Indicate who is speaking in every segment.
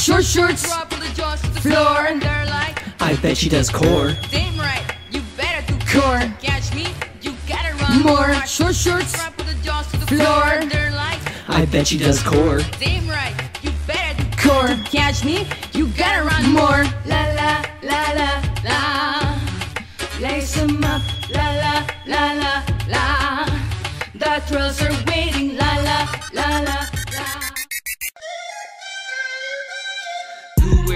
Speaker 1: short shorts,
Speaker 2: the jaws to the
Speaker 1: Floor.
Speaker 2: floor. And they're like,
Speaker 3: I bet she does core.
Speaker 2: damn right, you better do
Speaker 1: Core.
Speaker 2: Catch me, you gotta run
Speaker 1: more short shorts,
Speaker 2: the jaws to the
Speaker 1: Floor.
Speaker 2: floor. And they're like,
Speaker 3: I bet she does core.
Speaker 2: damn right, you better do
Speaker 1: core,
Speaker 2: Catch me, you gotta run
Speaker 1: more.
Speaker 2: La la la la la. Lace 'em up, la la la la la. The thrills are waiting, la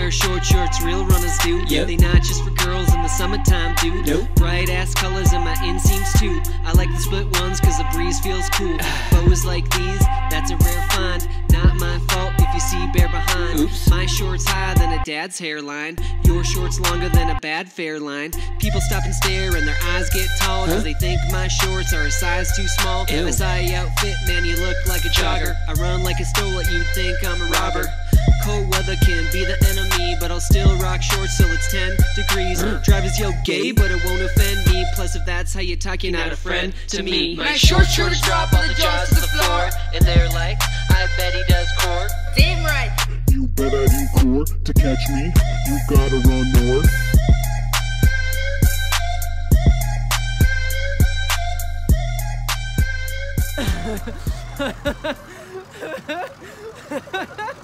Speaker 4: wear short shorts, real runners do.
Speaker 3: Yep.
Speaker 4: They not just for girls in the summertime, dude.
Speaker 3: Nope.
Speaker 4: Bright ass colors in my inseams too. I like the split ones cause the breeze feels cool. Bows like these, that's a rare find. Not my fault if you see bare behind.
Speaker 3: Oops.
Speaker 4: My shorts higher than a dad's hairline. Your shorts longer than a bad fair line. People stop and stare and their eyes get tall cause
Speaker 3: Huh?
Speaker 4: they think my shorts are a size too small.
Speaker 3: Ew.
Speaker 4: Outfit, man, you look like a jogger. I run like a stole it, you'd think I'm a robber. Cold weather can be the enemy, but I'll still rock shorts till it's 10 degrees. Mm. Drivers yo gay, mm. but it won't offend me. Plus, if that's how you talk, you're not a friend to me.
Speaker 2: My short shorts drop all the jaws to the floor.
Speaker 4: and they're like, I bet he does core.
Speaker 2: Damn right,
Speaker 5: You better do core to catch me. You gotta run more.